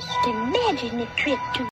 Just imagine the trip to